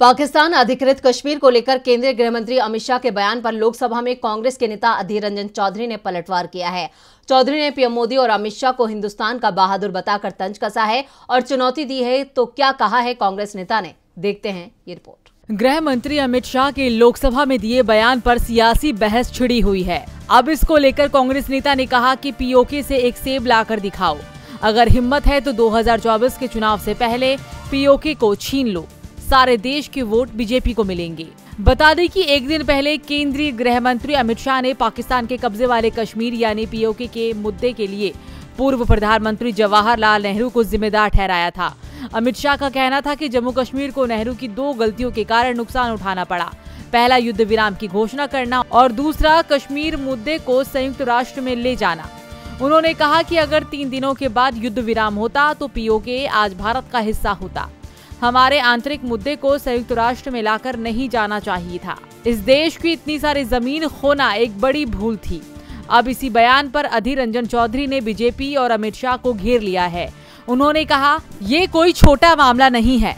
पाकिस्तान अधिकृत कश्मीर को लेकर केंद्रीय गृह मंत्री अमित शाह के बयान पर लोकसभा में कांग्रेस के नेता अधीर रंजन चौधरी ने पलटवार किया है। चौधरी ने पीएम मोदी और अमित शाह को हिंदुस्तान का बहादुर बताकर तंज कसा है और चुनौती दी है तो क्या कहा है कांग्रेस नेता ने? देखते हैं ये रिपोर्ट। गृह मंत्री अमित शाह के लोकसभा में दिए बयान पर सियासी बहस छिड़ी हुई है। अब इसको लेकर कांग्रेस नेता ने कहा कि पीओके से एक सेब लाकर दिखाओ। अगर हिम्मत है तो 2024 के चुनाव से पहले पीओके को छीन लो। सारे देश के वोट बीजेपी को मिलेंगे। बता दें कि एक दिन पहले केंद्रीय गृह मंत्री अमित शाह ने पाकिस्तान के कब्जे वाले कश्मीर यानी पीओके के मुद्दे के लिए पूर्व प्रधानमंत्री जवाहरलाल नेहरू को जिम्मेदार ठहराया था। अमित शाह का कहना था कि जम्मू कश्मीर को नेहरू की दो गलतियों के कारण नुकसान उठाना पड़ा। पहला, युद्ध विराम की घोषणा करना और दूसरा, कश्मीर मुद्दे को संयुक्त राष्ट्र में ले जाना। उन्होंने कहा कि अगर तीन दिनों के बाद युद्ध विराम होता तो पीओके आज भारत का हिस्सा होता। हमारे आंतरिक मुद्दे को संयुक्त राष्ट्र में लाकर नहीं जाना चाहिए था। इस देश की इतनी सारी ज़मीन खोना एक बड़ी भूल थी। अब इसी बयान पर अधीर रंजन चौधरी ने बीजेपी और अमित शाह को घेर लिया है। उन्होंने कहा, ये कोई छोटा मामला नहीं है।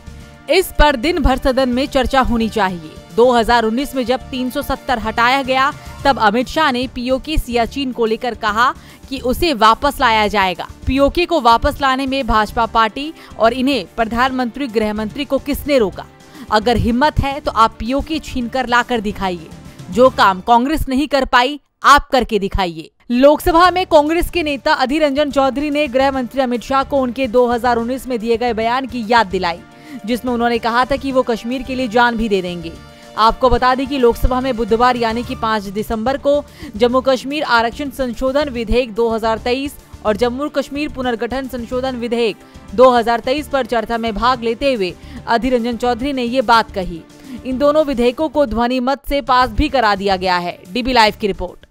इस पर दिन भर सदन में चर्चा होनी चाहिए। 2019 में जब 370 हटाया गया तब अमित शाह ने पीओके सियाचिन को लेकर कहा कि उसे वापस लाया जाएगा। पीओके को वापस लाने में भाजपा पार्टी और इन्हें प्रधानमंत्री गृह मंत्री को किसने रोका? अगर हिम्मत है तो आप पीओके छीन कर ला कर दिखाइए। जो काम कांग्रेस नहीं कर पाई, आप करके दिखाइए। लोकसभा में कांग्रेस के नेता अधीर रंजन चौधरी ने गृह मंत्री अमित शाह को उनके 2019 में दिए गए बयान की याद दिलाई, जिसमें उन्होंने कहा था कि वो कश्मीर के लिए जान भी दे देंगे। आपको बता दें कि लोकसभा में बुधवार यानी कि 5 दिसंबर को जम्मू कश्मीर आरक्षण संशोधन विधेयक 2023 और जम्मू कश्मीर पुनर्गठन संशोधन विधेयक 2023 पर चर्चा में भाग लेते हुए अधीर रंजन चौधरी ने ये बात कही। इन दोनों विधेयकों को ध्वनि मत से पास भी करा दिया गया है। डीबी लाइव की रिपोर्ट।